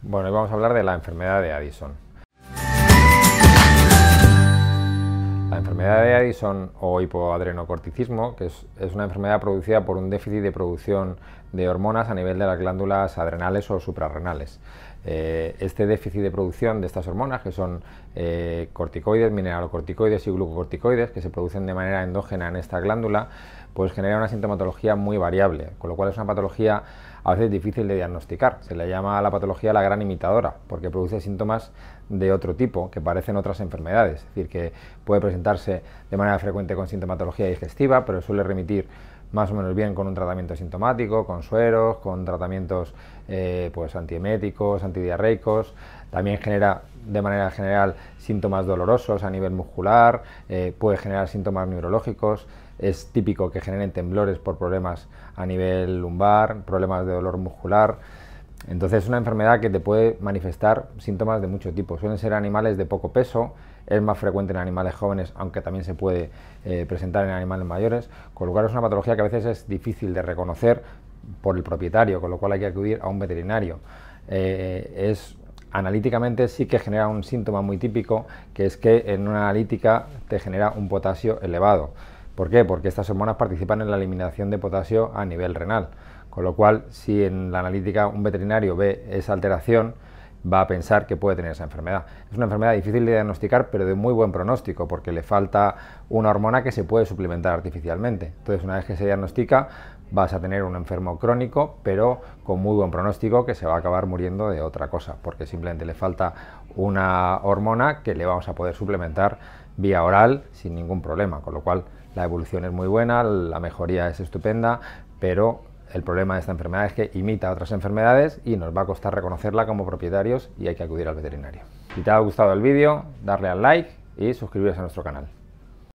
Bueno, hoy vamos a hablar de la enfermedad de Addison. La enfermedad de Addison o hipoadrenocorticismo, que es, una enfermedad producida por un déficit de producción de hormonas a nivel de las glándulas adrenales o suprarrenales. Eh, este déficit de producción de estas hormonas, que son eh, corticoides, mineralocorticoides y glucocorticoides, que se producen de manera endógena en esta glándula, pues genera una sintomatología muy variable, con lo cual es una patología a veces difícil de diagnosticar. Se le llama a la patología la gran imitadora, porque produce síntomas de otro tipo que parecen otras enfermedades, es decir, que puede presentarse de manera frecuente con sintomatología digestiva, pero suele remitir más o menos bien con un tratamiento sintomático, con sueros, con tratamientos eh, pues antieméticos, antidiarreicos. También genera de manera general síntomas dolorosos a nivel muscular, eh, puede generar síntomas neurológicos. Es típico que generen temblores por problemas a nivel lumbar, problemas de dolor muscular. Entonces es una enfermedad que te puede manifestar síntomas de mucho tipo. Suelen ser animales de poco peso, es más frecuente en animales jóvenes, aunque también se puede eh, presentar en animales mayores, con lo cual es una patología que a veces es difícil de reconocer por el propietario, con lo cual hay que acudir a un veterinario. Eh, es analíticamente sí que genera un síntoma muy típico, que es que en una analítica te genera un potasio elevado. ¿Por qué? Porque estas hormonas participan en la eliminación de potasio a nivel renal. Con lo cual, si en la analítica un veterinario ve esa alteración, va a pensar que puede tener esa enfermedad. Es una enfermedad difícil de diagnosticar, pero de muy buen pronóstico, porque le falta una hormona que se puede suplementar artificialmente. Entonces, una vez que se diagnostica, vas a tener un enfermo crónico, pero con muy buen pronóstico, que se va a acabar muriendo de otra cosa, porque simplemente le falta una hormona que le vamos a poder suplementar vía oral sin ningún problema, con lo cual la evolución es muy buena, la mejoría es estupenda, pero el problema de esta enfermedad es que imita otras enfermedades y nos va a costar reconocerla como propietarios y hay que acudir al veterinario. Si te ha gustado el vídeo, darle al like y suscribirse a nuestro canal.